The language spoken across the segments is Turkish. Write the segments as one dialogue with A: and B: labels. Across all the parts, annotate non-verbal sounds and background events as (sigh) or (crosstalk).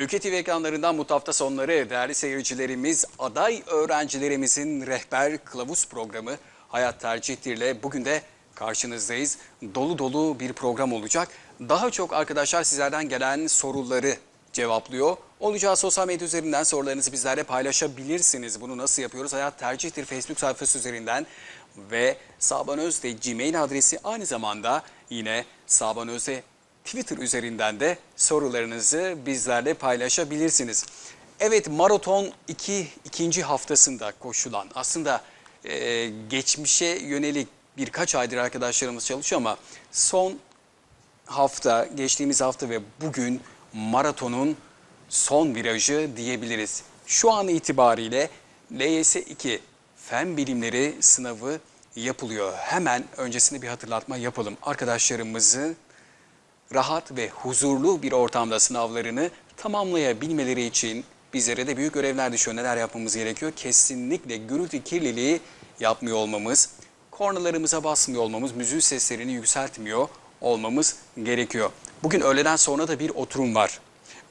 A: Ülke TV ekranlarından mutlu hafta sonları değerli seyircilerimiz aday öğrencilerimizin rehber kılavuz programı Hayat Tercihtir ile bugün de karşınızdayız. Dolu dolu bir program olacak. Daha çok arkadaşlar sizlerden gelen soruları cevaplıyor. Olacağı sosyal medya üzerinden sorularınızı bizlerle paylaşabilirsiniz. Bunu nasıl yapıyoruz? Hayat Tercihtir Facebook sayfası üzerinden ve Saban Özde Gmail adresi aynı zamanda yine Saban Özde Twitter üzerinden de sorularınızı bizlerle paylaşabilirsiniz. Evet maraton 2 ikinci haftasında koşulan aslında e, geçmişe yönelik birkaç aydır arkadaşlarımız çalışıyor ama son hafta, geçtiğimiz hafta ve bugün maratonun son virajı diyebiliriz. Şu an itibariyle LYS 2 Fen Bilimleri sınavı yapılıyor. Hemen öncesinde bir hatırlatma yapalım. Arkadaşlarımızı rahat ve huzurlu bir ortamda sınavlarını tamamlayabilmeleri için bizlere de büyük görevler düşüyor. Neler yapmamız gerekiyor? Kesinlikle gürültü kirliliği yapmıyor olmamız, kornalarımıza basmıyor olmamız, müziğin seslerini yükseltmiyor olmamız gerekiyor. Bugün öğleden sonra da bir oturum var.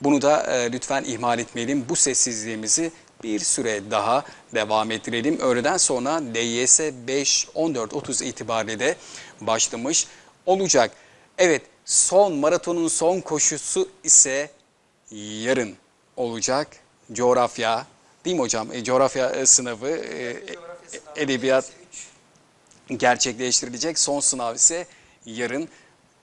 A: Bunu da e, lütfen ihmal etmeyelim. Bu sessizliğimizi bir süre daha devam ettirelim. Öğleden sonra LYS 5 14.30 itibariyle de başlamış olacak. Evet son maratonun son koşusu ise yarın olacak. Coğrafya değil mi hocam? E, coğrafya e, sınavı, e, edebiyat gerçekleştirilecek. Son sınav ise yarın.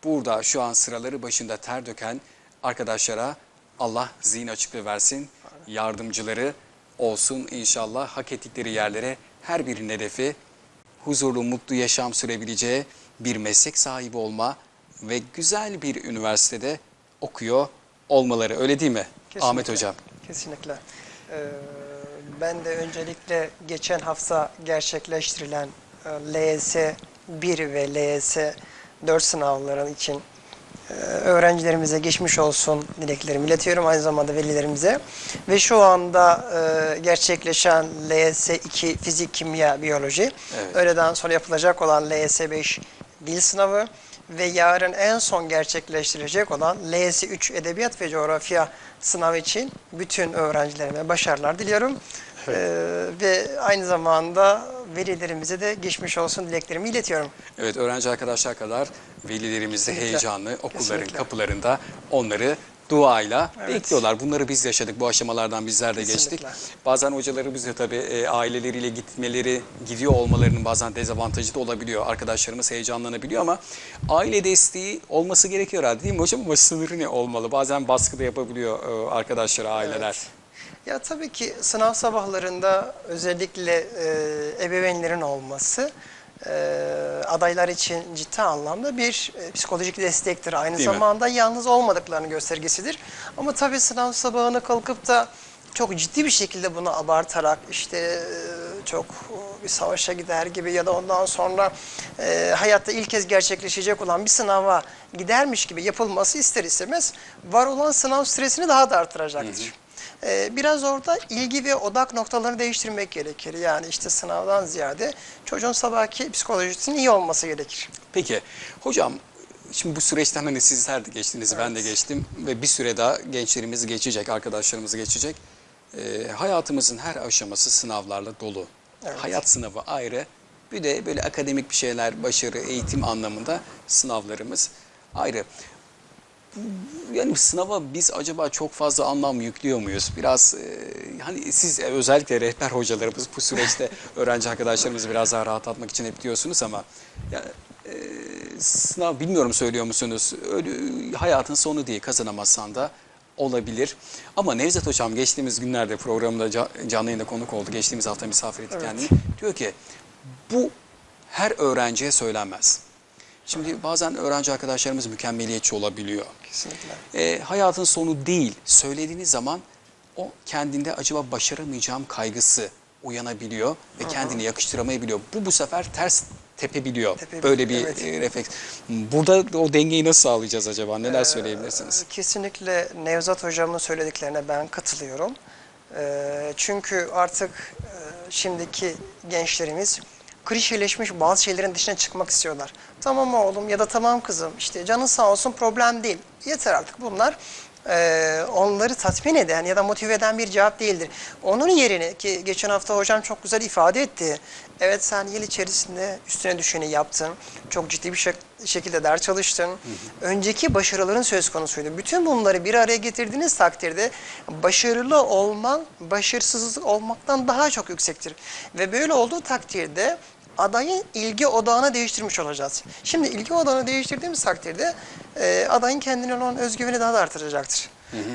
A: Burada şu an sıraları başında ter döken arkadaşlara Allah zihin açıklığı versin. Yardımcıları olsun inşallah hak ettikleri yerlere her birinin hedefi huzurlu, mutlu yaşam sürebileceği bir meslek sahibi olma ve güzel bir üniversitede okuyor olmaları. Öyle değil mi
B: Kesinlikle.
A: Ahmet Hocam?
B: Kesinlikle. Ee, ben de öncelikle geçen hafta gerçekleştirilen e, LYS 1 ve LYS 4 sınavların için e, öğrencilerimize geçmiş olsun dileklerimi iletiyorum aynı zamanda velilerimize. Ve şu anda e, gerçekleşen LYS 2 fizik, kimya, biyoloji,
A: Evet.
B: öğleden sonra yapılacak olan LYS 5 dil sınavı ve yarın en son gerçekleştirilecek olan LYS 3 edebiyat ve coğrafya sınavı için bütün öğrencilerime başarılar diliyorum. Ee, ve aynı zamanda velilerimize de geçmiş olsun dileklerimi iletiyorum.
A: Evet öğrenci arkadaşlar kadar velilerimiz de heyecanlı okulların
B: Kesinlikle.
A: kapılarında onları duayla
B: Evet.
A: bekliyorlar. Bunları biz yaşadık. Bu aşamalardan bizler de geçtik.
B: Kesinlikle.
A: Bazen hocalarımız da tabii e, aileleriyle gitmeleri, gidiyor olmalarının bazen dezavantajı da olabiliyor. Arkadaşlarımız heyecanlanabiliyor ama aile desteği olması gerekiyor herhalde değil mi hocam? Ama sınırı ne olmalı? Bazen baskı da yapabiliyor e, aileler, aileler.
B: Ya tabii ki sınav sabahlarında özellikle e, ebeveynlerin olması adaylar için ciddi anlamda bir e, psikolojik destektir. Aynı
A: Değil mi?
B: zamanda yalnız olmadıklarının göstergesidir. Ama tabii sınav sabahına kalkıp da çok ciddi bir şekilde bunu abartarak işte e, çok e, bir savaşa gider gibi ya da ondan sonra e, hayatta ilk kez gerçekleşecek olan bir sınava gidermiş gibi yapılması ister istemez var olan sınav stresini daha da artıracaktır. Ee, biraz orada ilgi ve odak noktalarını değiştirmek gerekir. Yani işte sınavdan ziyade çocuğun sabahki psikolojisinin iyi olması gerekir.
A: Peki hocam şimdi bu süreçten hani sizler de geçtiniz ben de geçtim ve bir süre daha gençlerimiz geçecek arkadaşlarımız geçecek. Ee, hayatımızın her aşaması sınavlarla dolu.
B: Evet.
A: Hayat sınavı ayrı bir de böyle akademik bir şeyler başarı eğitim anlamında sınavlarımız ayrı. Yani sınava biz acaba çok fazla anlam yüklüyor muyuz? Biraz e, hani siz e, özellikle rehber hocalarımız bu süreçte (laughs) öğrenci arkadaşlarımızı biraz daha rahatlatmak için hep diyorsunuz ama ya, e, sınav bilmiyorum söylüyor musunuz? Öyle, hayatın sonu değil kazanamazsan da olabilir. Ama Nevzat Hocam geçtiğimiz günlerde programda ca- canlı yayında konuk oldu. Geçtiğimiz hafta misafir ettik
B: Evet.
A: kendini. Diyor ki bu her öğrenciye söylenmez. Şimdi bazen öğrenci arkadaşlarımız mükemmeliyetçi olabiliyor.
B: Kesinlikle.
A: E, hayatın sonu değil. Söylediğiniz zaman o kendinde acaba başaramayacağım kaygısı uyanabiliyor ve kendini yakıştıramayabiliyor. Bu bu sefer ters tepebiliyor.
B: Tepebiliyor,
A: Böyle bir
B: evet.
A: e, refleks. Burada o dengeyi nasıl sağlayacağız acaba? Neler söyleyebilirsiniz?
B: Kesinlikle Nevzat Hocam'ın söylediklerine ben katılıyorum. Ee, çünkü artık e, şimdiki gençlerimiz klişeleşmiş bazı şeylerin dışına çıkmak istiyorlar. Tamam oğlum ya da tamam kızım işte canın sağ olsun problem değil. Yeter artık bunlar e, onları tatmin eden ya da motive eden bir cevap değildir. Onun yerine ki geçen hafta hocam çok güzel ifade etti. Evet sen yıl içerisinde üstüne düşeni yaptın. Çok ciddi bir şek- şekilde ders çalıştın. Önceki başarıların söz konusuydu. Bütün bunları bir araya getirdiğiniz takdirde başarılı olman başarısız olmaktan daha çok yüksektir. Ve böyle olduğu takdirde adayın ilgi odağını değiştirmiş olacağız. Şimdi ilgi odağını değiştirdiğimiz takdirde e, adayın kendine olan özgüveni daha da artıracaktır.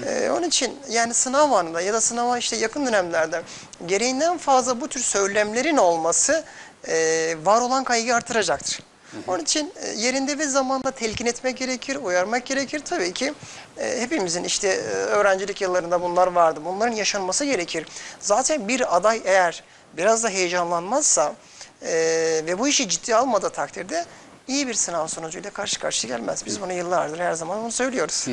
B: E, onun için yani sınav anında ya da sınava işte yakın dönemlerde gereğinden fazla bu tür söylemlerin olması e, var olan kaygıyı artıracaktır. Onun için e, yerinde ve zamanda telkin etmek gerekir, uyarmak gerekir. Tabii ki e, hepimizin işte e, öğrencilik yıllarında bunlar vardı. Bunların yaşanması gerekir. Zaten bir aday eğer biraz da heyecanlanmazsa e, ve bu işi ciddiye almadığı takdirde iyi bir sınav sonucuyla karşı karşıya gelmez. Biz bunu yıllardır her zaman bunu söylüyoruz.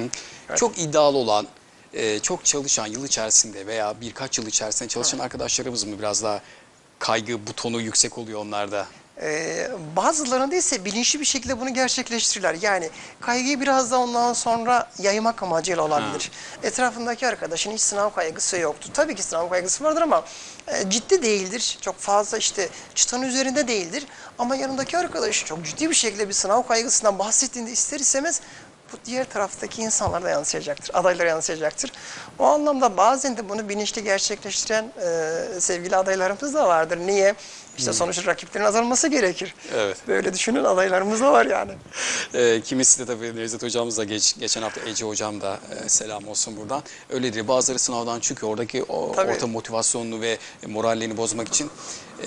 B: Evet.
A: Çok iddialı olan, e, çok çalışan yıl içerisinde veya birkaç yıl içerisinde çalışan arkadaşlarımız mı biraz daha kaygı butonu yüksek oluyor onlarda?
B: Ee, bazılarında ise bilinçli bir şekilde bunu gerçekleştirirler. Yani kaygıyı biraz da ondan sonra yaymak amacıyla olabilir. Etrafındaki arkadaşın hiç sınav kaygısı yoktu. Tabii ki sınav kaygısı vardır ama e, ciddi değildir. Çok fazla işte çıtanın üzerinde değildir. Ama yanındaki arkadaşı çok ciddi bir şekilde bir sınav kaygısından bahsettiğinde ister istemez bu diğer taraftaki insanlara da yansıyacaktır, adaylara yansıyacaktır. O anlamda bazen de bunu bilinçli gerçekleştiren e, sevgili adaylarımız da vardır. Niye? İşte sonuçta rakiplerin azalması gerekir.
A: Evet.
B: Böyle düşünün adaylarımız da var yani.
A: E, kimisi de tabii Nevzat hocamız da geç, geçen hafta Ece hocam da e, selam olsun buradan. Öyledir. Bazıları sınavdan çıkıyor. Oradaki o
B: Tabii.
A: orta motivasyonunu ve morallerini bozmak için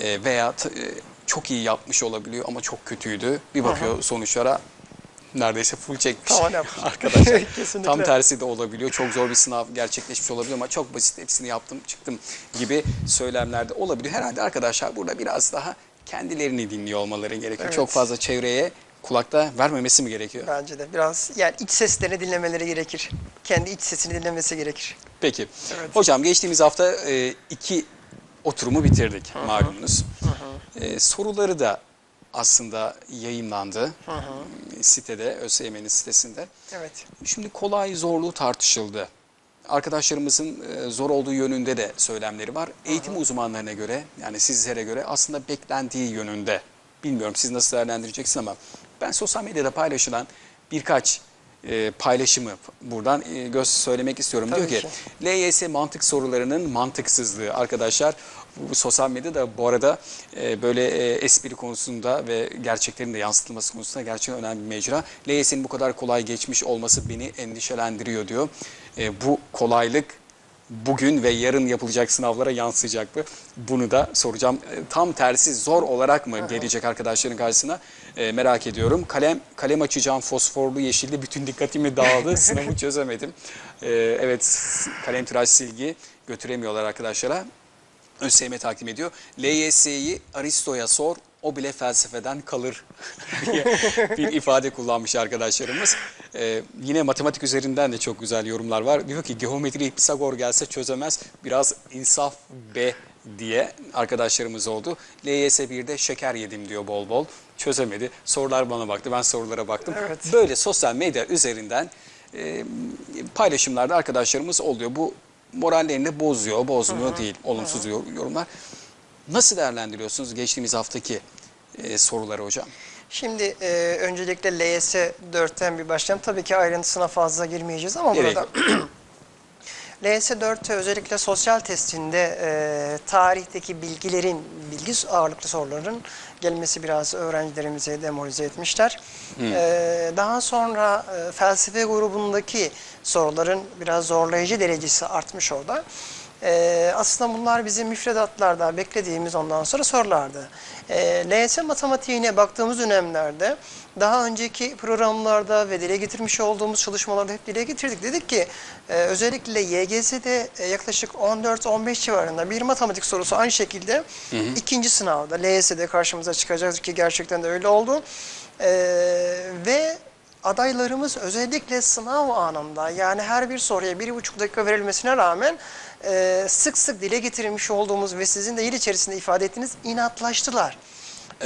A: e, veya t- e, çok iyi yapmış olabiliyor ama çok kötüydü. Bir bakıyor sonuçlara neredeyse full çekmiş
B: Tavan yapmış. (laughs)
A: arkadaşlar.
B: Kesinlikle.
A: Tam tersi de olabiliyor. Çok zor bir sınav gerçekleşmiş olabiliyor ama çok basit hepsini yaptım çıktım gibi söylemlerde olabiliyor. Herhalde arkadaşlar burada biraz daha kendilerini dinliyor olmaları gerekiyor.
B: Evet.
A: Çok fazla çevreye kulakta vermemesi mi gerekiyor?
B: Bence de biraz yani iç seslerini dinlemeleri gerekir. Kendi iç sesini dinlemesi gerekir.
A: Peki.
B: Evet.
A: Hocam geçtiğimiz hafta e, iki oturumu bitirdik malumunuz. E, soruları da aslında yayınlandı e, sitede, ÖSYM'nin sitesinde.
B: Evet.
A: Şimdi kolay zorluğu tartışıldı. Arkadaşlarımızın e, zor olduğu yönünde de söylemleri var. Eğitim uzmanlarına göre yani sizlere göre aslında beklendiği yönünde. Bilmiyorum siz nasıl değerlendireceksiniz ama ben sosyal medyada paylaşılan birkaç e, paylaşımı buradan e, göz söylemek istiyorum.
B: Tabii
A: Diyor ki
B: ki.
A: LYS mantık sorularının mantıksızlığı arkadaşlar. Bu, sosyal medyada bu arada e, böyle e, espri konusunda ve gerçeklerin de yansıtılması konusunda gerçekten önemli bir mecra. LYS'nin bu kadar kolay geçmiş olması beni endişelendiriyor diyor. E, bu kolaylık bugün ve yarın yapılacak sınavlara yansıyacak mı? Bunu da soracağım. E, Tam tersi zor olarak mı gelecek arkadaşların karşısına? E, merak ediyorum. Kalem kalem açacağım fosforlu yeşilli bütün dikkatimi dağıldı. (laughs) Sınavı çözemedim. E, evet kalem tıraş silgi götüremiyorlar arkadaşlara. ÖSYM takdim ediyor. LYS'yi Aristo'ya sor, o bile felsefeden kalır (laughs) diye bir ifade kullanmış arkadaşlarımız. Ee, yine matematik üzerinden de çok güzel yorumlar var. Diyor ki geometri Pisagor gelse çözemez, biraz insaf be diye arkadaşlarımız oldu. LYS 1'de şeker yedim diyor bol bol. Çözemedi. Sorular bana baktı, ben sorulara baktım.
B: Evet.
A: Böyle sosyal medya üzerinden e, paylaşımlarda arkadaşlarımız oluyor. Bu morallerini bozuyor, bozmuyor değil. Olumsuz yor- yorumlar. Nasıl değerlendiriyorsunuz geçtiğimiz haftaki e, soruları hocam?
B: Şimdi e, öncelikle LYS 4'ten bir başlayalım. Tabii ki ayrıntısına fazla girmeyeceğiz ama
A: Gerek
B: burada (clears throat) LYS 4'te özellikle sosyal testinde e, tarihteki bilgilerin, bilgi ağırlıklı soruların gelmesi biraz öğrencilerimizi demoralize etmişler. E, daha sonra e, felsefe grubundaki soruların biraz zorlayıcı derecesi artmış orada. E, aslında bunlar bizim müfredatlarda beklediğimiz ondan sonra sorulardı. E, LYS matematiğine baktığımız dönemlerde daha önceki programlarda ve dile getirmiş olduğumuz çalışmalarda hep dile getirdik. Dedik ki e, özellikle YGS'de e, yaklaşık 14-15 civarında bir matematik sorusu aynı şekilde ikinci sınavda LYS'de karşımıza çıkacak ki gerçekten de öyle oldu. E, ve adaylarımız özellikle sınav anında yani her bir soruya bir buçuk dakika verilmesine rağmen e, sık sık dile getirmiş olduğumuz ve sizin de yıl içerisinde ifade ettiğiniz inatlaştılar.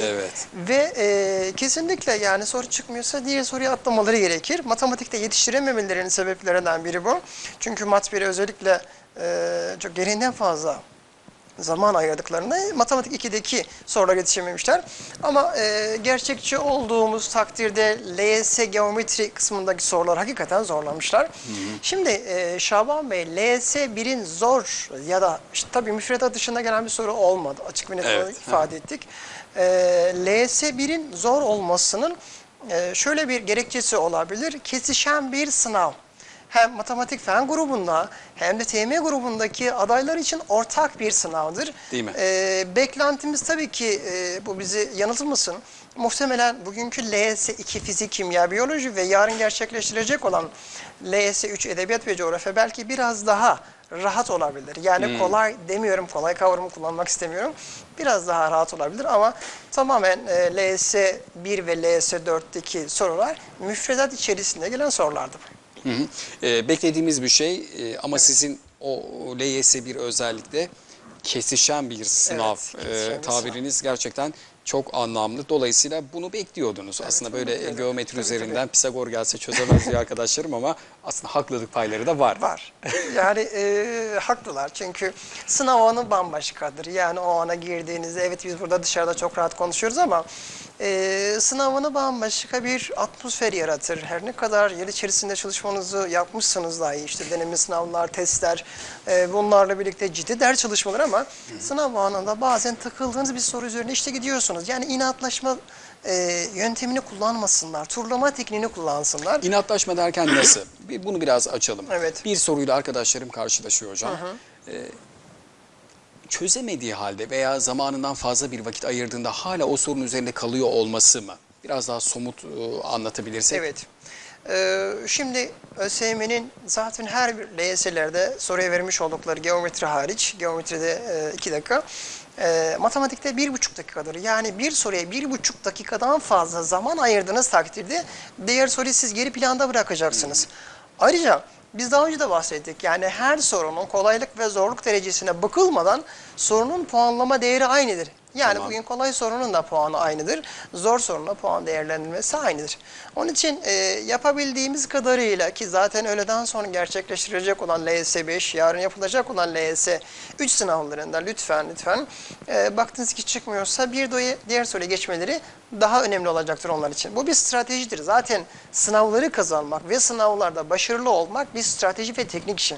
A: Evet.
B: Ve e, kesinlikle yani soru çıkmıyorsa diğer soruya atlamaları gerekir. Matematikte yetiştirememelerinin sebeplerinden biri bu. Çünkü mat 1'e özellikle e, çok gereğinden fazla zaman ayırdıklarında matematik 2'deki sorulara yetişememişler. Ama e, gerçekçi olduğumuz takdirde LYS geometri kısmındaki sorular hakikaten zorlamışlar. Şimdi e, Şaban Bey LYS 1'in zor ya da işte tabii müfredat dışında gelen bir soru olmadı. Açık bir net
A: Evet,
B: ifade ettik. E, LYS 1'in zor olmasının e, şöyle bir gerekçesi olabilir. Kesişen bir sınav hem matematik fen grubunda hem de TM grubundaki adaylar için ortak bir sınavdır.
A: Değil mi?
B: Ee, beklentimiz tabii ki e, bu bizi yanıltmasın. Muhtemelen bugünkü LS 2 fizik, kimya, biyoloji ve yarın gerçekleştirecek olan LS 3 edebiyat ve coğrafya belki biraz daha rahat olabilir. Yani
A: Hmm.
B: kolay demiyorum, kolay kavramı kullanmak istemiyorum. Biraz daha rahat olabilir ama tamamen e, LS 1 ve LS 4'teki sorular müfredat içerisinde gelen sorulardı.
A: Hı hı. Ee, beklediğimiz bir şey e, ama sizin o LYS bir özellikle kesişen bir sınav
B: kesişen bir
A: e,
B: sınav.
A: tabiriniz gerçekten çok anlamlı. Dolayısıyla bunu bekliyordunuz. aslında
B: bunu
A: böyle
B: bekliyorduk.
A: geometri
B: Tabii,
A: üzerinden Pisagor gelse çözemez diye arkadaşlarım ama aslında haklılık payları da var.
B: Var. Yani e, haklılar çünkü sınav anı bambaşkadır. Yani o ana girdiğinizde evet biz burada dışarıda çok rahat konuşuyoruz ama e, sınav anı bambaşka bir atmosfer yaratır. Her ne kadar yer içerisinde çalışmanızı yapmışsanız dahi işte deneme sınavlar, testler e, bunlarla birlikte ciddi ders çalışmalar ama sınav anında bazen takıldığınız bir soru üzerine işte gidiyorsunuz. Yani inatlaşma e, yöntemini kullanmasınlar, turlama tekniğini kullansınlar.
A: İnatlaşma derken nasıl? Bir- Bunu biraz açalım.
B: Evet.
A: Bir soruyla arkadaşlarım karşılaşıyor hocam. Ee, çözemediği halde veya zamanından fazla bir vakit ayırdığında hala o sorunun üzerinde kalıyor olması mı? Biraz daha somut e, anlatabilirsek.
B: Evet. Ee, şimdi ÖSYM'nin zaten her bir LYS'lerde soruya vermiş oldukları geometri hariç, geometride e, iki dakika, e, matematikte bir buçuk dakikadır. Yani bir soruya bir buçuk dakikadan fazla zaman ayırdığınız takdirde diğer soruyu siz geri planda bırakacaksınız. Ayrıca biz daha önce de bahsettik. Yani her sorunun kolaylık ve zorluk derecesine bakılmadan sorunun puanlama değeri aynıdır. Yani
A: Tamam.
B: bugün kolay sorunun da puanı aynıdır. Zor sorunun da puan değerlendirmesi aynıdır. Onun için e, yapabildiğimiz kadarıyla ki zaten öğleden sonra gerçekleştirecek olan LYS 5, yarın yapılacak olan LYS 3 sınavlarında lütfen lütfen e, baktınız ki çıkmıyorsa bir de diğer soruya geçmeleri daha önemli olacaktır onlar için. Bu bir stratejidir. Zaten sınavları kazanmak ve sınavlarda başarılı olmak bir strateji ve teknik işi.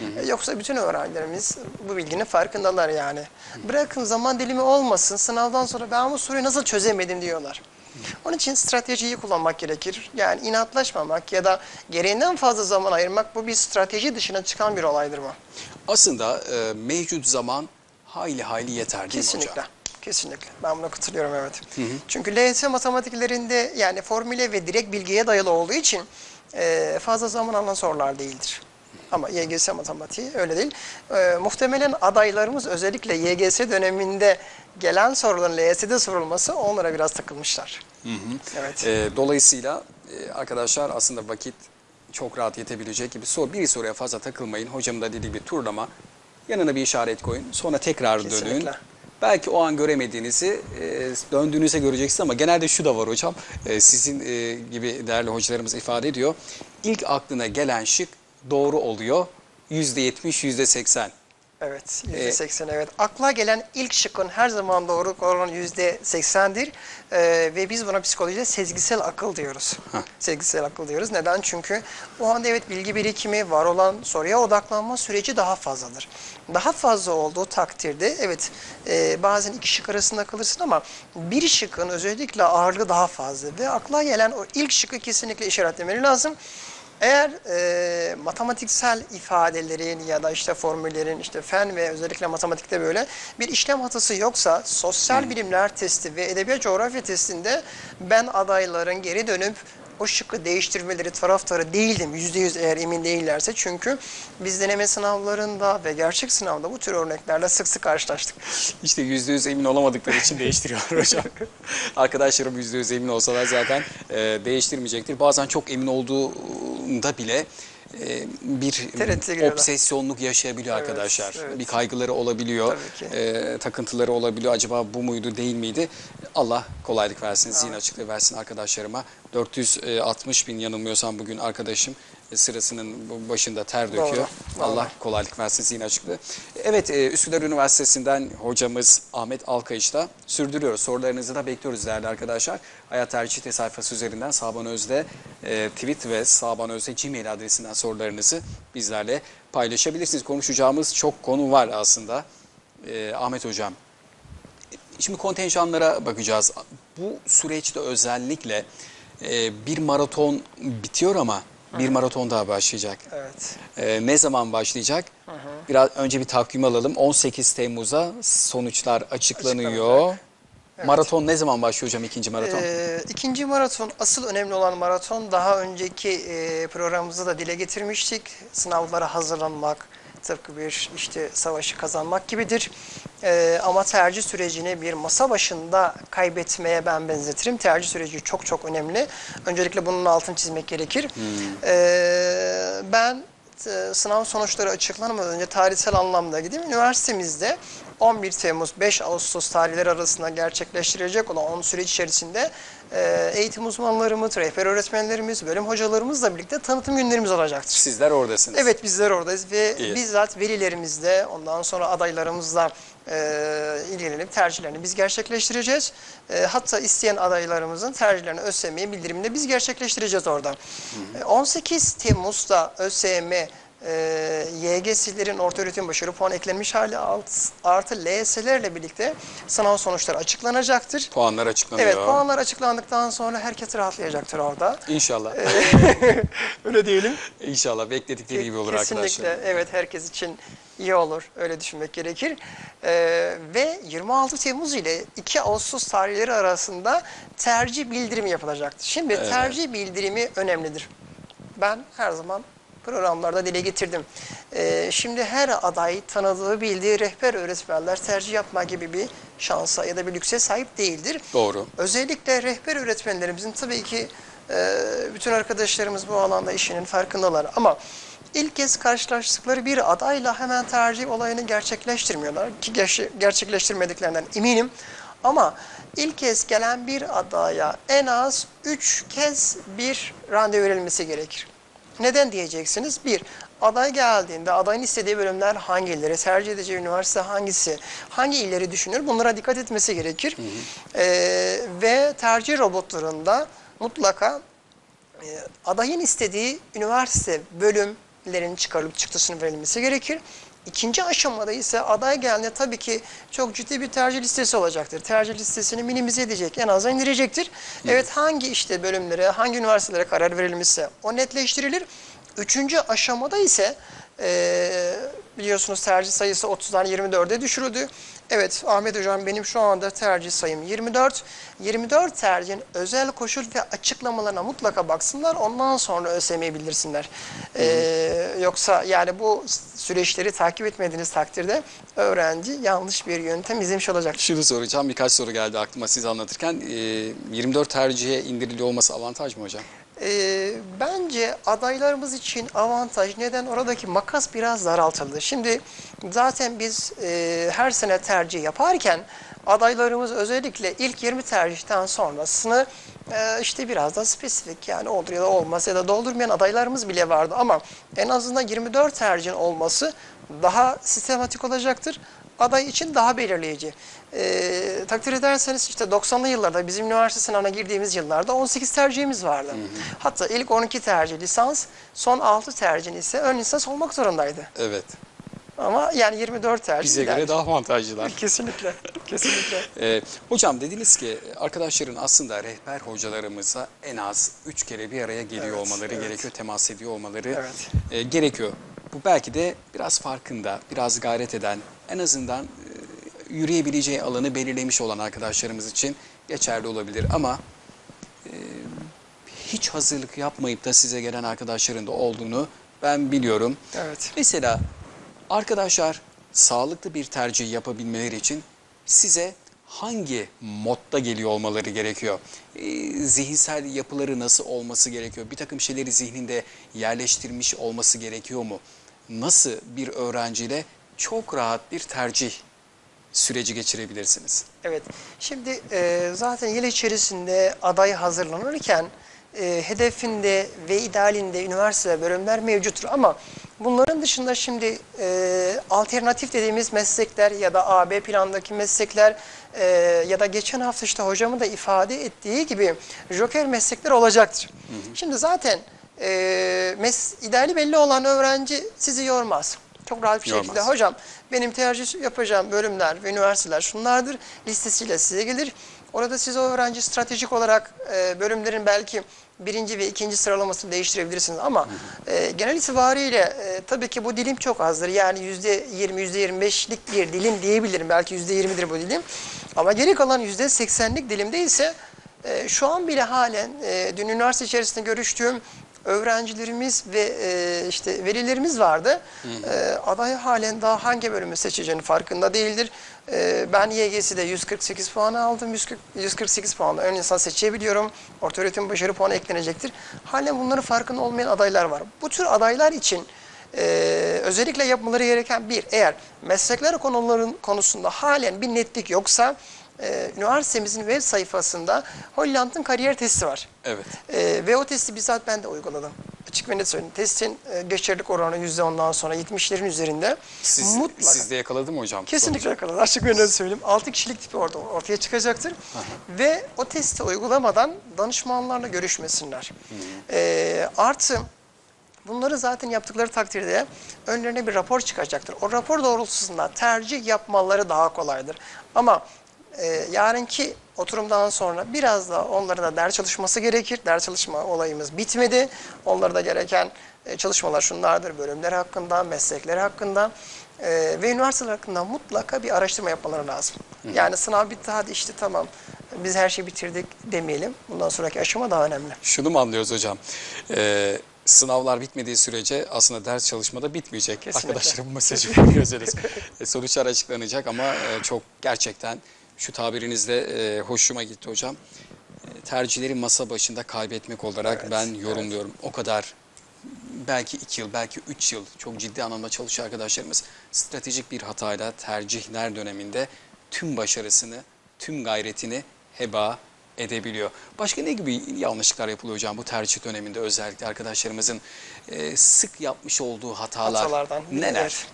B: E, Yoksa bütün öğrencilerimiz bu bilginin farkındalar yani. Bırakın zaman dilimi olmasın, sınavdan sonra ben bu soruyu nasıl çözemedim diyorlar. Onun için stratejiyi kullanmak gerekir. Yani inatlaşmamak ya da gereğinden fazla zaman ayırmak bu bir strateji dışına çıkan bir olaydır bu.
A: Aslında e, mevcut zaman hayli hayli yeter değil mi
B: Kesinlikle.
A: hocam?
B: Kesinlikle. Ben buna katılıyorum evet. Çünkü LYS matematiklerinde yani formüle ve direkt bilgiye dayalı olduğu için e, fazla zaman alan sorular değildir. Ama YGS matematiği öyle değil. E, muhtemelen adaylarımız özellikle YGS döneminde gelen soruların LYS'de sorulması onlara biraz takılmışlar. Evet.
A: E, dolayısıyla e, arkadaşlar aslında vakit çok rahat yetebilecek gibi sor, bir soruya fazla takılmayın. Hocamın da dediği gibi turlama. Yanına bir işaret koyun. Sonra tekrar dönün.
B: Kesinlikle.
A: Belki o an göremediğinizi e, döndüğünüzde göreceksiniz ama genelde şu da var hocam. E, sizin e, gibi değerli hocalarımız ifade ediyor. İlk aklına gelen şık doğru oluyor. %70, %80.
B: Evet, yüzde seksen evet. Akla gelen ilk şıkkın her zaman doğru olan yüzde seksendir Ee, ve biz buna psikolojide sezgisel akıl diyoruz. Sezgisel akıl diyoruz. Neden? Çünkü o anda evet bilgi birikimi, var olan soruya odaklanma süreci daha fazladır. Daha fazla olduğu takdirde evet e, bazen iki şık arasında kalırsın ama bir şıkkın özellikle ağırlığı daha fazla ve akla gelen o ilk şıkkı kesinlikle işaretlemeli lazım. Eğer e, matematiksel ifadelerin ya da işte formüllerin işte fen ve özellikle matematikte böyle bir işlem hatası yoksa sosyal bilimler testi ve edebiyat coğrafya testinde ben adayların geri dönüp o şıkkı değiştirmeleri taraftarı değildim. Yüzde yüz eğer emin değillerse. Çünkü biz deneme sınavlarında ve gerçek sınavda bu tür örneklerle sık sık karşılaştık.
A: İşte yüzde yüz emin olamadıkları için değiştiriyorlar (laughs) hocam. Arkadaşlarım yüzde yüz emin olsalar zaten e, değiştirmeyecektir. Bazen çok emin olduğunda bile e, bir obsesyonluk yaşayabiliyor
B: Evet,
A: arkadaşlar.
B: evet.
A: Bir kaygıları olabiliyor, e, takıntıları olabiliyor. Acaba bu muydu, değil miydi? Allah kolaylık versin, zihin açıklığı versin arkadaşlarıma. 460 bin yanılmıyorsam bugün arkadaşım e, sırasının başında ter döküyor.
B: Doğru, doğru.
A: Allah kolaylık versin, zihin açıklığı. Evet, e, Üsküdar Üniversitesi'nden hocamız Ahmet Alkayış'la sürdürüyoruz. Sorularınızı da bekliyoruz değerli arkadaşlar. Hayat Tercihte sayfası üzerinden Saban Özde e, tweet ve Saban Özde Gmail adresinden sorularınızı bizlerle paylaşabilirsiniz. Konuşacağımız çok konu var aslında. E, Ahmet Hocam, Şimdi kontenjanlara bakacağız. Bu süreçte özellikle e, bir maraton bitiyor ama bir maraton daha başlayacak.
B: Evet.
A: E, ne zaman başlayacak? Biraz önce bir takvim alalım. 18 Temmuz'a sonuçlar açıklanıyor.
B: Açıklanacak.
A: Maraton ne zaman başlıyor hocam ikinci maraton?
B: Ee, ikinci maraton, asıl önemli olan maraton daha önceki e, programımızda da dile getirmiştik. Sınavlara hazırlanmak, tıpkı bir işte savaşı kazanmak gibidir. Ee, ama tercih sürecini bir masa başında kaybetmeye ben benzetirim. Tercih süreci çok çok önemli. Öncelikle bunun altını çizmek gerekir. Ee, ben e, sınav sonuçları açıklanmadan önce tarihsel anlamda gideyim. Üniversitemizde 11 Temmuz 5 Ağustos tarihleri arasında gerçekleştirilecek olan 10 süreç içerisinde e, eğitim uzmanlarımız, rehber öğretmenlerimiz, bölüm hocalarımızla birlikte tanıtım günlerimiz olacaktır.
A: Sizler oradasınız.
B: Evet bizler oradayız ve
A: İyi.
B: bizzat velilerimizle ondan sonra adaylarımızla e, ilgilenip tercihlerini biz gerçekleştireceğiz. E, hatta isteyen adaylarımızın tercihlerini ÖSYM'ye bildirimini de biz gerçekleştireceğiz orada. E, 18 Temmuz'da ÖSYM e, YGS'lerin orta öğretim başarı puan eklenmiş hali alt, artı LS'lerle birlikte sınav sonuçları açıklanacaktır.
A: Puanlar açıklanıyor.
B: Evet puanlar açıklandıktan sonra herkes rahatlayacaktır orada.
A: İnşallah. (laughs)
B: Öyle diyelim.
A: İnşallah bekledikleri gibi olur
B: Kesinlikle
A: arkadaşlar.
B: evet herkes için iyi olur öyle düşünmek gerekir. Ee, ve 26 Temmuz ile 2 Ağustos tarihleri arasında tercih bildirimi yapılacaktır. Şimdi
A: Evet.
B: tercih bildirimi önemlidir. Ben her zaman programlarda dile getirdim. Ee, şimdi her aday tanıdığı bildiği rehber öğretmenler tercih yapma gibi bir şansa ya da bir lükse sahip değildir.
A: Doğru.
B: Özellikle rehber öğretmenlerimizin tabii ki e, bütün arkadaşlarımız bu alanda işinin farkındalar ama ilk kez karşılaştıkları bir adayla hemen tercih olayını gerçekleştirmiyorlar ki gerçe- gerçekleştirmediklerinden eminim. Ama ilk kez gelen bir adaya en az 3 kez bir randevu verilmesi gerekir. Neden diyeceksiniz? Bir, aday geldiğinde adayın istediği bölümler hangileri, tercih edeceği üniversite hangisi, hangi illeri düşünür bunlara dikkat etmesi gerekir. Ee, ve tercih robotlarında mutlaka e, adayın istediği üniversite bölümlerin çıkarılıp çıktısının verilmesi gerekir. İkinci aşamada ise aday geldiğinde tabii ki çok ciddi bir tercih listesi olacaktır. Tercih listesini minimize edecek, en aza indirecektir. Evet hangi işte bölümlere, hangi üniversitelere karar verilmişse o netleştirilir. Üçüncü aşamada ise e, biliyorsunuz tercih sayısı 30'dan 24'e düşürüldü. Evet Ahmet Hocam benim şu anda tercih sayım 24. 24 tercihin özel koşul ve açıklamalarına mutlaka baksınlar. Ondan sonra ÖSYM'ye bildirsinler. Ee, yoksa yani bu süreçleri takip etmediğiniz takdirde öğrenci yanlış bir yöntem izlemiş olacak.
A: Şunu soracağım. Birkaç soru geldi aklıma siz anlatırken. E, 24 tercihe indiriliyor olması avantaj mı hocam?
B: Ee, bence adaylarımız için avantaj neden? Oradaki makas biraz daraltıldı. Şimdi zaten biz e, her sene tercih yaparken adaylarımız özellikle ilk 20 tercihten sonrasını e, işte biraz da spesifik yani olur ya da olmaz ya da doldurmayan adaylarımız bile vardı. Ama en azından 24 tercihin olması daha sistematik olacaktır aday için daha belirleyici. Ee, takdir ederseniz işte 90'lı yıllarda bizim üniversite sınavına girdiğimiz yıllarda 18 tercihimiz vardı. Hatta ilk 12 tercih lisans, son 6 tercih ise ön lisans olmak zorundaydı.
A: Evet.
B: Ama yani 24 tercih.
A: Bize göre daha avantajlılar. (laughs)
B: Kesinlikle, kesinlikle. (laughs)
A: Ee, hocam dediniz ki arkadaşların aslında rehber hocalarımıza en az üç kere bir araya geliyor
B: Evet,
A: olmaları
B: evet.
A: gerekiyor, temas ediyor olmaları
B: Evet.
A: e, gerekiyor. Bu belki de biraz farkında, biraz gayret eden, en azından e, yürüyebileceği alanı belirlemiş olan arkadaşlarımız için geçerli olabilir. Ama e, hiç hazırlık yapmayıp da size gelen arkadaşların da olduğunu ben biliyorum.
B: Evet.
A: Mesela arkadaşlar sağlıklı bir tercih yapabilmeleri için size hangi modda geliyor olmaları gerekiyor? Ee, zihinsel yapıları nasıl olması gerekiyor? Bir takım şeyleri zihninde yerleştirmiş olması gerekiyor mu? Nasıl bir öğrenciyle çok rahat bir tercih süreci geçirebilirsiniz?
B: Evet. Şimdi e, zaten yıl içerisinde aday hazırlanırken e, hedefinde ve idealinde üniversite bölümler mevcuttur ama bunların dışında şimdi e, alternatif dediğimiz meslekler ya da AB plandaki meslekler e, ya da geçen hafta işte hocamın da ifade ettiği gibi joker meslekler olacaktır. Şimdi zaten e, mes ideali belli olan öğrenci sizi yormaz. Çok rahat bir
A: Yormaz.
B: şekilde hocam benim tercih yapacağım bölümler ve üniversiteler şunlardır listesiyle size gelir. Orada siz o öğrenci stratejik olarak e, bölümlerin belki birinci ve ikinci sıralamasını değiştirebilirsiniz ama e, genel itibariyle e, tabii ki bu dilim çok azdır. Yani yüzde yirmi, yüzde yirmi beşlik bir dilim diyebilirim. Belki yüzde yirmidir bu dilim. Ama geri kalan yüzde seksenlik dilimde ise e, şu an bile halen e, dün üniversite içerisinde görüştüğüm öğrencilerimiz ve e, işte velilerimiz vardı. E, aday halen daha hangi bölümü seçeceğinin farkında değildir. E, ben YGS'de 148 puan aldım. 140, 148 puanla ön lisans seçebiliyorum. Orta öğretim başarı puanı eklenecektir. Halen bunların farkında olmayan adaylar var. Bu tür adaylar için e, özellikle yapmaları gereken bir, eğer meslekler konuların konusunda halen bir netlik yoksa e, üniversitemizin web sayfasında Holland'ın kariyer testi var.
A: Evet.
B: Ee, ve o testi bizzat ben de uyguladım. Açık ve net söyleyeyim. Testin e, geçerlilik oranı yüzde ondan sonra 70'lerin üzerinde.
A: Siz,
B: Mutlaka.
A: Sizde yakaladı mı hocam?
B: Kesinlikle yakaladı. Açık ve net söyleyeyim. 6 kişilik tipi orada ortaya çıkacaktır. Ve o testi uygulamadan danışmanlarla görüşmesinler. Ee, artı bunları zaten yaptıkları takdirde önlerine bir rapor çıkacaktır. O rapor doğrultusunda tercih yapmaları daha kolaydır. Ama e, yarınki oturumdan sonra biraz da onların da ders çalışması gerekir. Ders çalışma olayımız bitmedi. Onlara da gereken e, çalışmalar şunlardır. Bölümler hakkında, meslekler hakkında e, ve üniversiteler hakkında mutlaka bir araştırma yapmaları lazım. Yani sınav bitti hadi işte tamam biz her şeyi bitirdik demeyelim. Bundan sonraki aşama daha önemli.
A: Şunu mu anlıyoruz hocam? Ee, sınavlar bitmediği sürece aslında ders çalışmada bitmeyecek.
B: Kesinlikle.
A: Arkadaşlarım bu mesajı veriyorsunuz. (laughs) E, Sonuçlar açıklanacak ama e, çok gerçekten şu tabirinizle e, hoşuma gitti hocam. E, tercihleri masa başında kaybetmek olarak
B: Evet,
A: ben yorumluyorum. O kadar belki iki yıl, belki üç yıl çok ciddi anlamda çalışan arkadaşlarımız stratejik bir hatayla tercihler döneminde tüm başarısını, tüm gayretini heba edebiliyor. Başka ne gibi yanlışlıklar yapılıyor hocam bu tercih döneminde özellikle arkadaşlarımızın e, sık yapmış olduğu hatalar
B: hatalardan.
A: neler?
B: Evet.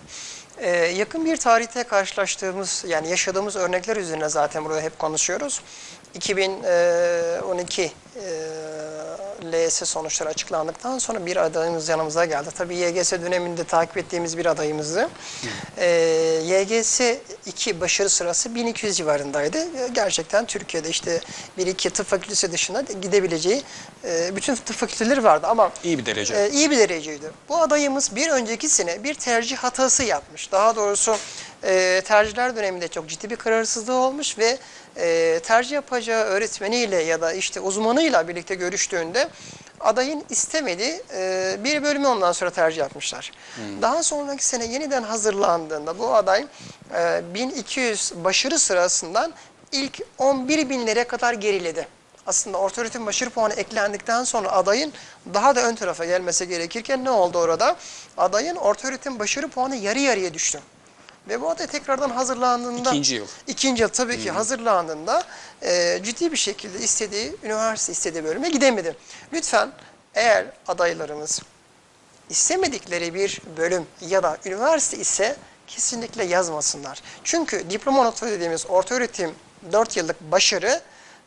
B: Ee, yakın bir tarihte karşılaştığımız yani yaşadığımız örnekler üzerine zaten burada hep konuşuyoruz. 2012 e, LS sonuçları açıklandıktan sonra bir adayımız yanımıza geldi. Tabii YGS döneminde takip ettiğimiz bir adayımızdı. Ee, YGS 2 başarı sırası 1200 civarındaydı. Gerçekten Türkiye'de işte bir iki tıp fakültesi dışında gidebileceği e, bütün tıp fakülteleri vardı ama
A: İyi bir derece.
B: e, iyi bir dereceydi. Bu adayımız bir önceki sene bir tercih hatası yapmış. Daha doğrusu e, tercihler döneminde çok ciddi bir kararsızlığı olmuş ve e, tercih yapacağı öğretmeniyle ya da işte uzmanıyla birlikte görüştüğünde adayın istemediği e, bir bölümü ondan sonra tercih yapmışlar. Daha sonraki sene yeniden hazırlandığında bu aday e, 1200 başarı sırasından ilk 11 binlere kadar geriledi aslında orta öğretim başarı puanı eklendikten sonra adayın daha da ön tarafa gelmesi gerekirken ne oldu orada? Adayın orta öğretim başarı puanı yarı yarıya düştü. Ve bu aday tekrardan hazırlandığında...
A: İkinci yıl.
B: İkinci yıl tabii ki hazırlandığında e, ciddi bir şekilde istediği, üniversite istediği bölüme gidemedi. Lütfen eğer adaylarımız istemedikleri bir bölüm ya da üniversite ise kesinlikle yazmasınlar. Çünkü diploma notu dediğimiz orta öğretim 4 yıllık başarı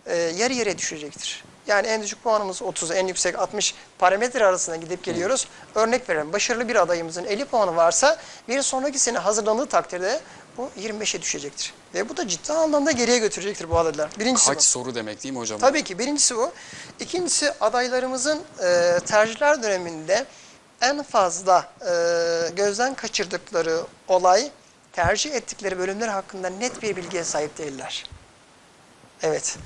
B: e, yarı yarıya düşecektir. Yani en düşük puanımız 30, en yüksek 60 parametre arasında gidip geliyoruz. Örnek verelim. Başarılı bir adayımızın 50 puanı varsa bir sonraki sene hazırlandığı takdirde bu 25'e düşecektir. Ve bu da ciddi anlamda geriye götürecektir bu adaylar. Birincisi
A: Kaç
B: bu.
A: soru demek değil mi hocam?
B: Tabii ki birincisi bu. İkincisi adaylarımızın e, tercihler döneminde en fazla e, gözden kaçırdıkları olay tercih ettikleri bölümler hakkında net bir bilgiye sahip değiller. Evet.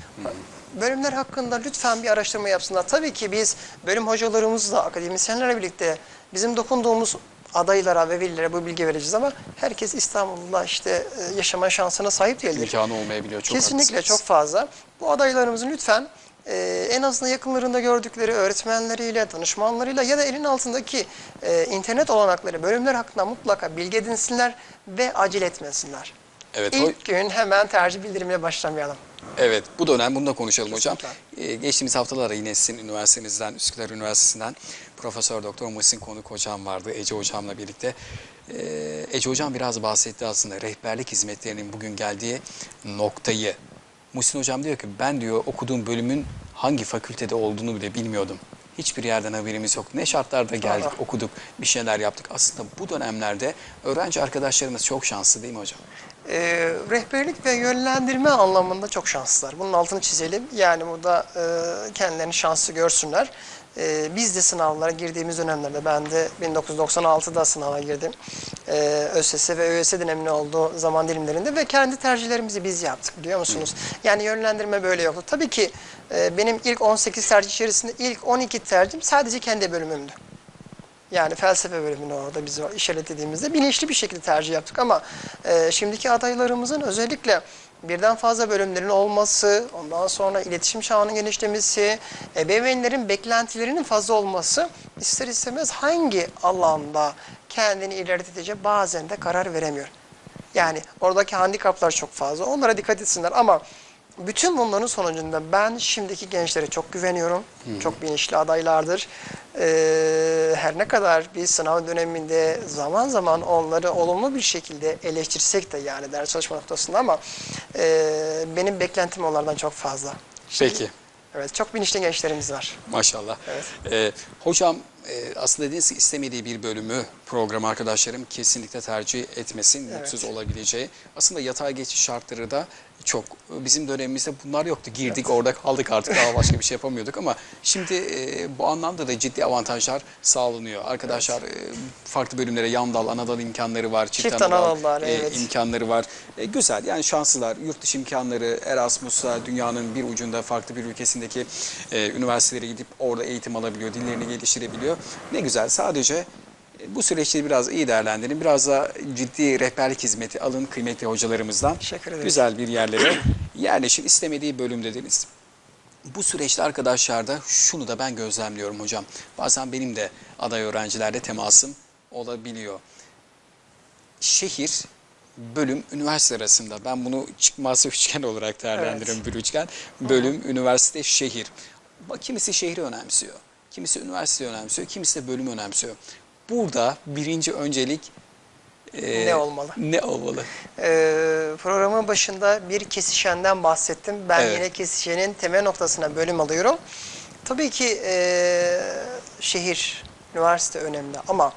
B: Bölümler hakkında lütfen bir araştırma yapsınlar. Tabii ki biz bölüm hocalarımızla, akademisyenlerle birlikte bizim dokunduğumuz adaylara ve velilere bu bilgi vereceğiz ama herkes İstanbul'da işte e, yaşama şansına sahip değildir.
A: İmkanı olmayabiliyor. Çok
B: Kesinlikle
A: haklısınız.
B: çok fazla. Bu adaylarımızın lütfen e, en azından yakınlarında gördükleri öğretmenleriyle, danışmanlarıyla ya da elin altındaki e, internet olanakları, bölümler hakkında mutlaka bilgi edinsinler ve acele etmesinler.
A: Evet, o-
B: İlk gün hemen tercih bildirimine başlamayalım.
A: Evet bu dönem bunu da konuşalım hocam. Ee, geçtiğimiz haftalarda yine sizin üniversitenizden, Üsküdar Üniversitesi'nden Profesör Doktor Muhsin Konuk hocam vardı Ece hocamla birlikte. Ee, Ece hocam biraz bahsetti aslında rehberlik hizmetlerinin bugün geldiği noktayı. Muhsin hocam diyor ki ben diyor okuduğum bölümün hangi fakültede olduğunu bile bilmiyordum. Hiçbir yerden haberimiz yok. Ne şartlarda geldik, okuduk, bir şeyler yaptık. Aslında bu dönemlerde öğrenci arkadaşlarımız çok şanslı değil mi hocam?
B: Ee, rehberlik ve yönlendirme anlamında çok şanslılar. Bunun altını çizelim. Yani burada e, kendilerini şanslı görsünler. E, biz de sınavlara girdiğimiz dönemlerde, ben de 1996'da sınava girdim. E, ÖSS ve ÖSS döneminin olduğu zaman dilimlerinde ve kendi tercihlerimizi biz yaptık biliyor musunuz? Yani yönlendirme böyle yoktu. Tabii ki e, benim ilk 18 tercih içerisinde ilk 12 tercihim sadece kendi bölümümdü. Yani felsefe bölümünü orada biz işaretlediğimizde bilinçli bir şekilde tercih yaptık ama e, şimdiki adaylarımızın özellikle birden fazla bölümlerin olması, ondan sonra iletişim çağının genişlemesi, ebeveynlerin beklentilerinin fazla olması ister istemez hangi alanda kendini ilerleteceği bazen de karar veremiyor. Yani oradaki handikaplar çok fazla. Onlara dikkat etsinler ama bütün bunların sonucunda ben şimdiki gençlere çok güveniyorum. Çok bilinçli adaylardır. Ee, her ne kadar bir sınav döneminde zaman zaman onları olumlu bir şekilde eleştirsek de yani ders çalışma noktasında ama e, benim beklentim onlardan çok fazla.
A: Peki.
B: Evet çok bilinçli gençlerimiz var.
A: Maşallah.
B: Evet.
A: Ee, hocam e, aslında dediniz ki istemediği bir bölümü program arkadaşlarım kesinlikle tercih etmesin.
B: Evet.
A: Mutsuz olabileceği. Aslında yatay geçiş şartları da çok. Bizim dönemimizde bunlar yoktu. Girdik orada kaldık artık daha başka bir şey yapamıyorduk ama şimdi e, bu anlamda da ciddi avantajlar sağlanıyor. Arkadaşlar e, farklı bölümlere yan dal, ana dal imkanları var. Çift,
B: Çift
A: ana dal, e,
B: evet.
A: imkanları var. E, güzel yani şanslılar. Yurt dışı imkanları Erasmus'a dünyanın bir ucunda farklı bir ülkesindeki e, üniversitelere gidip orada eğitim alabiliyor, dillerini geliştirebiliyor. Ne güzel. Sadece bu süreçleri biraz iyi değerlendirin. Biraz da ciddi rehberlik hizmeti alın kıymetli hocalarımızdan.
B: Teşekkür ederim.
A: Güzel bir yerlere yerleşin. istemediği bölüm dediniz. Bu süreçte arkadaşlarda şunu da ben gözlemliyorum hocam. Bazen benim de aday öğrencilerle temasım olabiliyor. Şehir, bölüm, üniversite arasında ben bunu çıkmazsa üçgen olarak değerlendiriyorum bir üçgen. Bölüm, üniversite, şehir. Bak kimisi şehri önemsiyor. Kimisi üniversiteyi önemsiyor. Kimisi de bölümü önemsiyor. Burada birinci öncelik e,
B: Ne olmalı?
A: Ne olmalı?
B: Ee, programın başında bir kesişenden bahsettim. Ben
A: Evet.
B: yine kesişenin temel noktasına bölüm alıyorum. Tabii ki e, şehir, üniversite önemli ama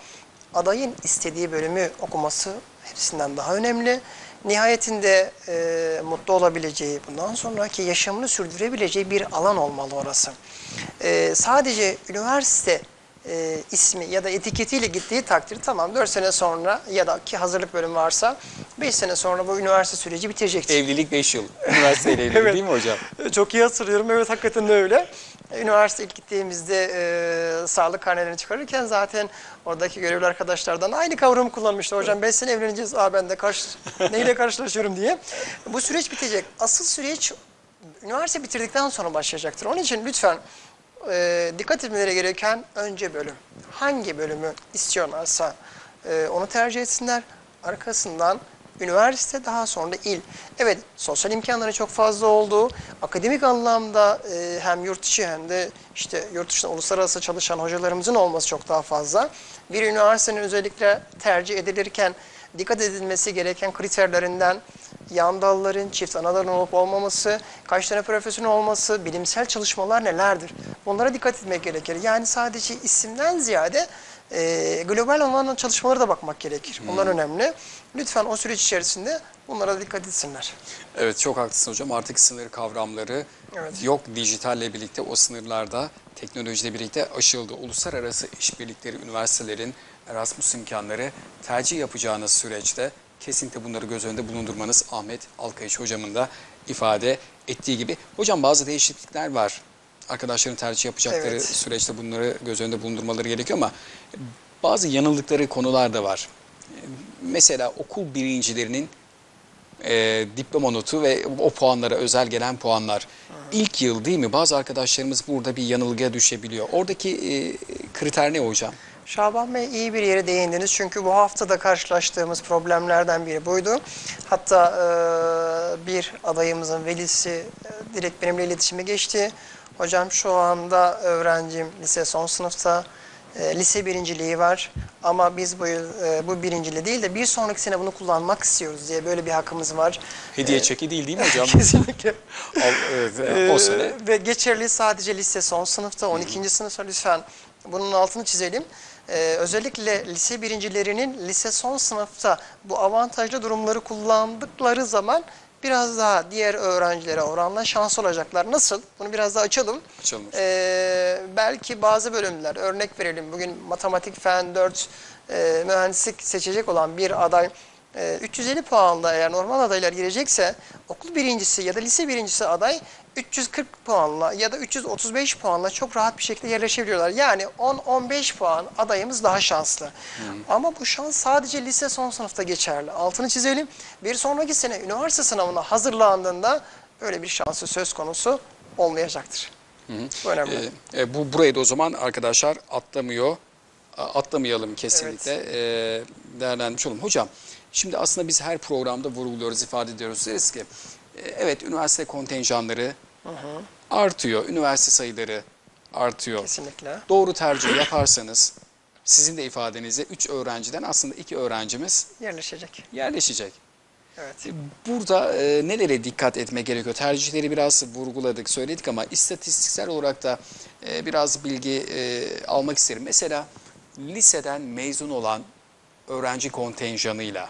B: adayın istediği bölümü okuması hepsinden daha önemli. Nihayetinde e, mutlu olabileceği, bundan sonraki yaşamını sürdürebileceği bir alan olmalı orası. E, sadece üniversite e, ismi ya da etiketiyle gittiği takdir tamam 4 sene sonra ya da ki hazırlık bölümü varsa 5 sene sonra bu üniversite süreci bitirecektir.
A: Evlilik 5 yıl. Üniversiteyle evlilik (laughs)
B: Evet.
A: değil mi hocam?
B: Çok iyi hatırlıyorum. Evet hakikaten öyle. Üniversite ilk gittiğimizde e, sağlık karnelerini çıkarırken zaten oradaki görevli arkadaşlardan aynı kavramı kullanmıştı. Hocam 5 sene evleneceğiz. Aa ben de karşı, (laughs) neyle karşılaşıyorum diye. Bu süreç bitecek. Asıl süreç üniversite bitirdikten sonra başlayacaktır. Onun için lütfen e, dikkat etmeleri gereken önce bölüm. Hangi bölümü istiyorlarsa e, onu tercih etsinler. Arkasından üniversite daha sonra il. Evet sosyal imkanları çok fazla oldu. Akademik anlamda e, hem yurt dışı hem de işte yurt dışında uluslararası çalışan hocalarımızın olması çok daha fazla. Bir üniversitenin özellikle tercih edilirken dikkat edilmesi gereken kriterlerinden yan dalların, çift ana dalın olup olmaması, kaç tane profesyonel olması, bilimsel çalışmalar nelerdir? Bunlara dikkat etmek gerekir. Yani sadece isimden ziyade e, global olan çalışmalara da bakmak gerekir. Bunlar önemli. Lütfen o süreç içerisinde bunlara dikkat etsinler.
A: Evet çok haklısın hocam. Artık sınır kavramları
B: Evet.
A: yok. Dijitalle birlikte o sınırlarda teknolojiyle birlikte aşıldı. Uluslararası işbirlikleri, üniversitelerin Erasmus imkanları tercih yapacağınız süreçte kesinlikle bunları göz önünde bulundurmanız Ahmet Alkayış hocamın da ifade ettiği gibi. Hocam bazı değişiklikler var. Arkadaşların tercih yapacakları
B: Evet.
A: süreçte bunları göz önünde bulundurmaları gerekiyor ama bazı yanıldıkları konular da var. Mesela okul birincilerinin e, diploma notu ve o puanlara özel gelen puanlar. İlk yıl değil mi? Bazı arkadaşlarımız burada bir yanılgıya düşebiliyor. Oradaki e, kriter ne hocam?
B: Şaban Bey iyi bir yere değindiniz çünkü bu hafta da karşılaştığımız problemlerden biri buydu. Hatta e, bir adayımızın velisi e, direkt benimle iletişime geçti. Hocam şu anda öğrencim lise son sınıfta, e, lise birinciliği var ama biz bu yıl e, bu birinciliği değil de bir sonraki sene bunu kullanmak istiyoruz diye böyle bir hakkımız var.
A: Hediye çeki değil değil mi hocam? (laughs)
B: Kesinlikle.
A: Al, evet, o sene.
B: Ve geçerli sadece lise son sınıfta, 12. sınıfta lütfen bunun altını çizelim. Ee, özellikle lise birincilerinin lise son sınıfta bu avantajlı durumları kullandıkları zaman biraz daha diğer öğrencilere oranla şans olacaklar. Nasıl? Bunu biraz daha açalım.
A: Açalım.
B: Ee, belki bazı bölümler, örnek verelim bugün matematik, fen 4, e, mühendislik seçecek olan bir aday e, 350 puanla eğer normal adaylar girecekse okul birincisi ya da lise birincisi aday 340 puanla ya da 335 puanla çok rahat bir şekilde yerleşebiliyorlar. Yani 10-15 puan adayımız daha şanslı. Ama bu şans sadece lise son sınıfta geçerli. Altını çizelim. Bir sonraki sene üniversite sınavına hazırlandığında böyle bir şansı söz konusu olmayacaktır. Bu önemli.
A: Ee, e, bu burayı da o zaman arkadaşlar atlamıyor. Atlamayalım kesinlikle. Ee, değerlendirmiş olalım. Hocam şimdi aslında biz her programda vurguluyoruz, ifade ediyoruz. Deriz ki e, evet üniversite kontenjanları artıyor. Üniversite sayıları artıyor.
B: Kesinlikle.
A: Doğru tercih yaparsanız sizin de ifadenizle 3 öğrenciden aslında 2 öğrencimiz
B: Yerleşecek.
A: yerleşecek.
B: Evet.
A: Burada e, nelere dikkat etme gerekiyor? Tercihleri biraz vurguladık, söyledik ama istatistiksel olarak da e, biraz bilgi e, almak isterim. Mesela liseden mezun olan öğrenci kontenjanıyla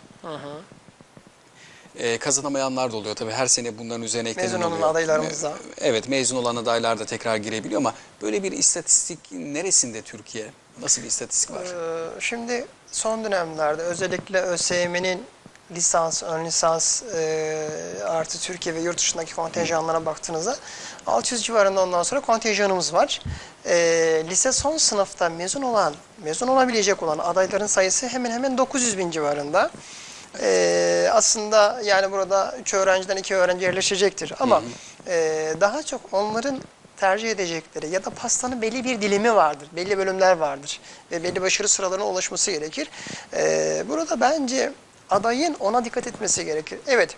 A: e, kazanamayanlar da oluyor. Tabii her sene bunların üzerine eklenen
B: Mezun olan
A: oluyor.
B: adaylarımız da.
A: E, Evet, mezun olan adaylar da tekrar girebiliyor ama böyle bir istatistik neresinde Türkiye? Nasıl bir istatistik var?
B: Ee, Şimdi son dönemlerde özellikle ÖSYM'nin lisans, ön lisans e, artı Türkiye ve yurt dışındaki kontenjanlara baktığınızda 600 civarında ondan sonra kontenjanımız var. E, lise son sınıfta mezun olan, mezun olabilecek olan adayların sayısı hemen hemen 900 bin civarında. E, aslında yani burada 3 öğrenciden 2 öğrenci yerleşecektir ama e, daha çok onların tercih edecekleri ya da pastanın belli bir dilimi vardır, belli bölümler vardır ve belli başarı sıralarına ulaşması gerekir. Ee, burada bence adayın ona dikkat etmesi gerekir. Evet,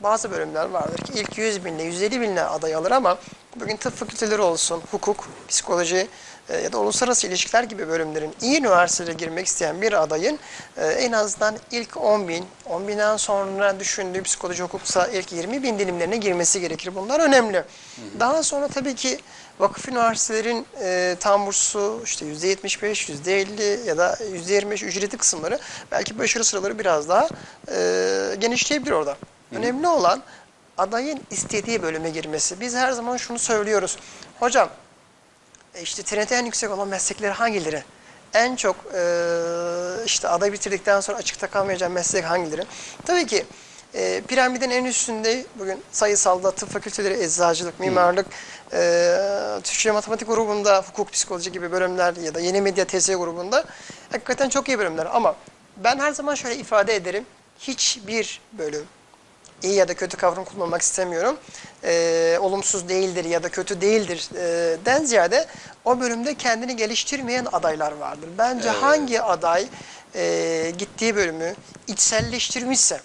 B: bazı bölümler vardır ki ilk 100 binle, 150 binle aday alır ama bugün tıp fakülteleri olsun, hukuk, psikoloji ya da uluslararası ilişkiler gibi bölümlerin iyi üniversitelere girmek isteyen bir adayın e, en azından ilk 10 bin, 10 binden sonra düşündüğü psikoloji hukuksa ilk 20 bin dilimlerine girmesi gerekir. Bunlar önemli. Daha sonra tabii ki vakıf üniversitelerin e, tam bursu işte %75, %50 ya da %25 ücreti kısımları belki başarı sıraları biraz daha e, genişleyebilir orada. Önemli olan adayın istediği bölüme girmesi. Biz her zaman şunu söylüyoruz. Hocam e, işte TRT en yüksek olan meslekleri hangileri? En çok e, işte aday bitirdikten sonra açıkta kalmayacak meslek hangileri? Tabii ki e, piramidin en üstünde bugün sayısalda tıp fakülteleri, eczacılık, mimarlık, e, Türkçe matematik grubunda hukuk, psikoloji gibi bölümler ya da yeni medya TS grubunda hakikaten çok iyi bölümler. Ama ben her zaman şöyle ifade ederim. Hiçbir bölüm iyi ya da kötü kavram kullanmak istemiyorum. Ee, olumsuz değildir ya da kötü değildir e, den ziyade o bölümde kendini geliştirmeyen adaylar vardır. Bence
A: Evet.
B: hangi aday e, gittiği bölümü içselleştirmişse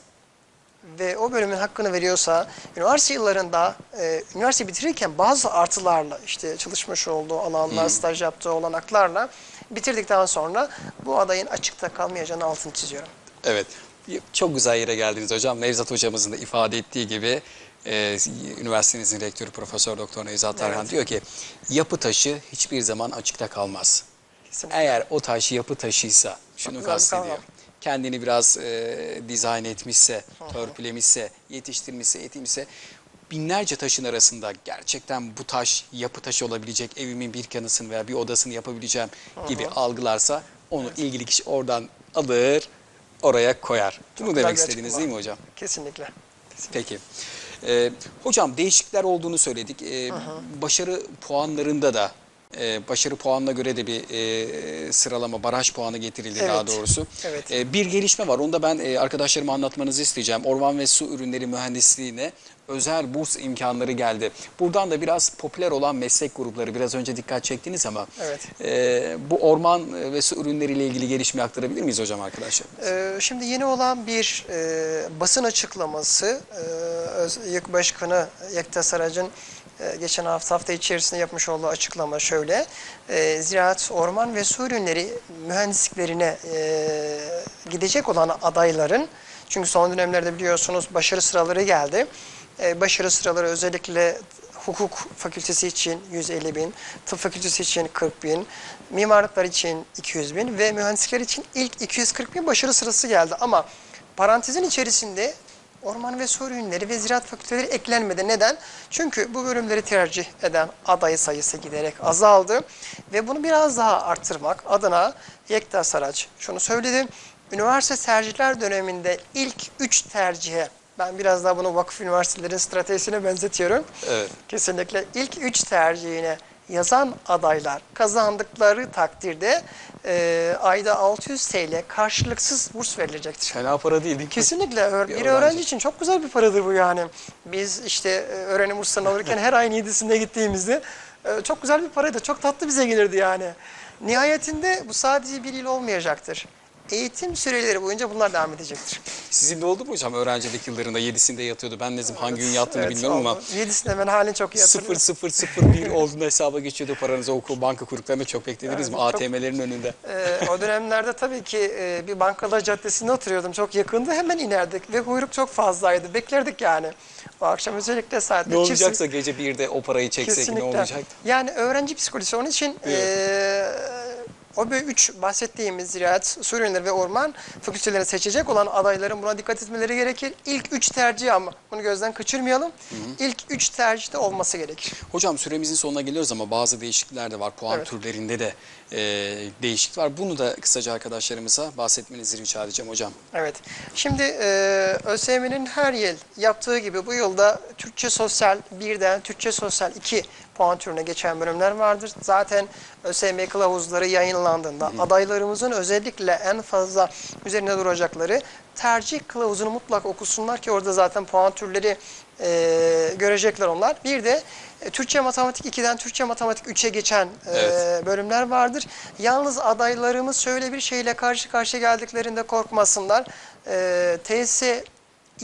B: ve o bölümün hakkını veriyorsa üniversite yıllarında e, üniversite bitirirken bazı artılarla işte çalışmış olduğu alanlar, staj yaptığı olanaklarla bitirdikten sonra bu adayın açıkta kalmayacağını altını çiziyorum.
A: Evet. Çok güzel yere geldiniz hocam. Nevzat hocamızın da ifade ettiği gibi e, üniversitenizin rektörü Profesör Doktor Nevzat Tarhan
B: Evet.
A: diyor ki yapı taşı hiçbir zaman açıkta kalmaz.
B: Kesinlikle.
A: Eğer o taş yapı taşıysa şunu kastediyor. Kendini biraz e, dizayn etmişse, törpülemişse, yetiştirmişse, eğitimmişse binlerce taşın arasında gerçekten bu taş yapı taşı olabilecek evimin bir kanısını veya bir odasını yapabileceğim gibi algılarsa onu ilgili kişi oradan alır oraya koyar. Bunu
B: güzel
A: demek
B: açıklama.
A: değil mi hocam?
B: Kesinlikle. Kesinlikle.
A: Peki. Ee, hocam değişiklikler olduğunu söyledik. Ee, başarı puanlarında da e, başarı puanına göre de bir e, sıralama, baraj puanı getirildi daha
B: Evet.
A: doğrusu.
B: Evet.
A: E, bir gelişme var. Onu da ben e, arkadaşlarıma anlatmanızı isteyeceğim. Orman ve Su Ürünleri Mühendisliğine özel burs imkanları geldi. Buradan da biraz popüler olan meslek grupları biraz önce dikkat çektiniz ama
B: Evet.
A: e, bu orman ve su ürünleriyle ilgili gelişme aktarabilir miyiz hocam arkadaşlar?
B: Ee, Şimdi yeni olan bir e, basın açıklaması e, YÖK Başkanı Yekta Sarac'ın e, geçen hafta hafta içerisinde yapmış olduğu açıklama şöyle. E, ziraat, orman ve su ürünleri mühendisliklerine e, gidecek olan adayların çünkü son dönemlerde biliyorsunuz başarı sıraları geldi. E, başarı sıraları özellikle hukuk fakültesi için 150 bin, tıp fakültesi için 40 bin, mimarlıklar için 200 bin ve mühendislikler için ilk 240 bin başarı sırası geldi. Ama parantezin içerisinde orman ve su ürünleri ve ziraat fakülteleri eklenmedi. Neden? Çünkü bu bölümleri tercih eden aday sayısı giderek azaldı ve bunu biraz daha arttırmak adına Yekta Saraç şunu söyledi. Üniversite tercihler döneminde ilk 3 tercihe ben biraz daha bunu vakıf üniversitelerin stratejisine benzetiyorum.
A: Evet.
B: Kesinlikle ilk 3 tercihine yazan adaylar kazandıkları takdirde e, ayda 600 TL karşılıksız burs verilecektir.
A: Fena para değil değil mi?
B: Kesinlikle öğ-
A: Bir
B: bir,
A: öğrenci.
B: öğrenci için çok güzel bir paradır bu yani. Biz işte e, öğrenim burslarını alırken her ayın 7'sinde gittiğimizde e, çok güzel bir paraydı. Çok tatlı bize gelirdi yani. Nihayetinde bu sadece bir yıl olmayacaktır. Eğitim süreleri boyunca bunlar devam edecektir.
A: Sizin de oldu mu hocam öğrencilik yıllarında 7'sinde yatıyordu. Ben ne zaman hangi gün yattığını
B: Evet,
A: bilmiyorum ama
B: oldu. 7'sinde ben halini çok iyi hatırlıyorum.
A: 0001 olduğunda hesaba geçiyordu paranızı okul banka kuyruklarında çok beklediniz mi?
B: Evet, çok-
A: ATM'lerin önünde.
B: Ee, o dönemlerde tabii ki e, bir bankalar caddesinde oturuyordum. Çok yakındı. Hemen inerdik ve kuyruk çok fazlaydı. Beklerdik yani. O akşam özellikle saatte.
A: Ne olacaksa gece 1'de o parayı çeksek ne olacak?
B: Yani öğrenci psikolojisi onun için e, o böyle üç bahsettiğimiz ziraat, su ürünleri ve orman fakültelerini seçecek olan adayların buna dikkat etmeleri gerekir. İlk üç tercih ama bunu gözden kaçırmayalım. İlk üç tercihte olması gerekir.
A: Hocam süremizin sonuna geliyoruz ama bazı değişiklikler de var. Puan
B: Evet.
A: türlerinde de e, değişiklik var. Bunu da kısaca arkadaşlarımıza bahsetmenizi rica edeceğim hocam.
B: Evet. Şimdi e, ÖSYM'nin her yıl yaptığı gibi bu yılda Türkçe Sosyal 1'den Türkçe Sosyal 2 puan türüne geçen bölümler vardır. Zaten ÖSYM kılavuzları yayınlandığında adaylarımızın özellikle en fazla üzerine duracakları tercih kılavuzunu mutlak okusunlar ki orada zaten puan türleri e, görecekler onlar. Bir de e, Türkçe Matematik 2'den Türkçe Matematik 3'e geçen e,
A: Evet.
B: bölümler vardır. Yalnız adaylarımız şöyle bir şeyle karşı karşıya geldiklerinde korkmasınlar. E, TS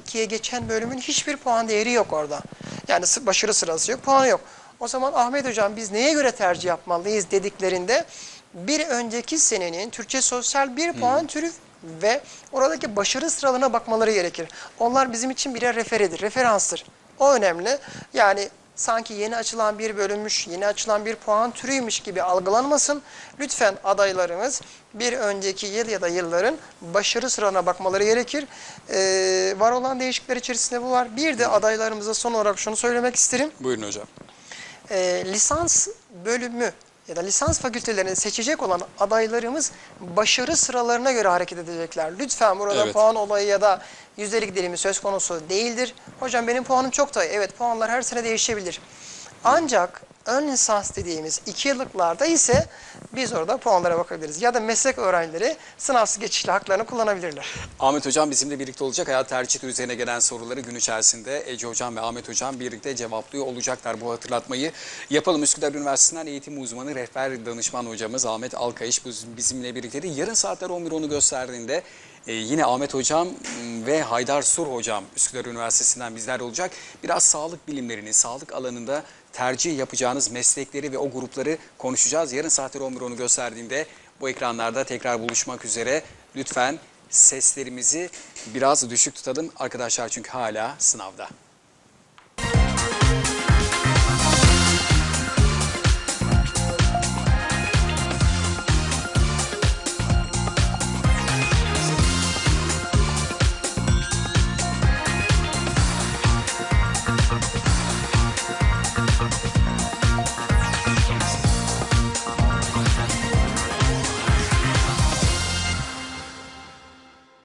B: 2'ye geçen bölümün hiçbir puan değeri yok orada. Yani başarı sırası yok, puanı yok. O zaman Ahmet Hocam biz neye göre tercih yapmalıyız dediklerinde bir önceki senenin Türkçe Sosyal bir puan türü ve oradaki başarı sıralarına bakmaları gerekir. Onlar bizim için birer referedir, referanstır. O önemli. Yani sanki yeni açılan bir bölünmüş, yeni açılan bir puan türüymüş gibi algılanmasın. Lütfen adaylarımız bir önceki yıl ya da yılların başarı sıralarına bakmaları gerekir. Ee, var olan değişiklikler içerisinde bu var. Bir de adaylarımıza son olarak şunu söylemek isterim.
A: Buyurun hocam.
B: Ee, lisans bölümü ya da lisans fakültelerini seçecek olan adaylarımız başarı sıralarına göre hareket edecekler. Lütfen burada
A: Evet.
B: puan olayı ya da yüzdelik dilimi söz konusu değildir. Hocam benim puanım çok da. Evet puanlar her sene değişebilir. Ancak ön lisans dediğimiz iki yıllıklarda ise biz orada puanlara bakabiliriz. Ya da meslek öğrencileri sınavsız geçişli haklarını kullanabilirler.
A: Ahmet Hocam bizimle birlikte olacak. Hayat tercih üzerine gelen soruları gün içerisinde Ece Hocam ve Ahmet Hocam birlikte cevaplıyor olacaklar. Bu hatırlatmayı yapalım. Üsküdar Üniversitesi'nden eğitim uzmanı, rehber danışman hocamız Ahmet Alkayış bizimle birlikteydi. Yarın saatler 11.10'u gösterdiğinde e, yine Ahmet Hocam ve Haydar Sur Hocam Üsküdar Üniversitesi'nden bizler olacak. Biraz sağlık bilimlerini, sağlık alanında tercih yapacağınız meslekleri ve o grupları konuşacağız. Yarın saatler 11.10'u gösterdiğinde bu ekranlarda tekrar buluşmak üzere. Lütfen seslerimizi biraz düşük tutalım arkadaşlar çünkü hala sınavda.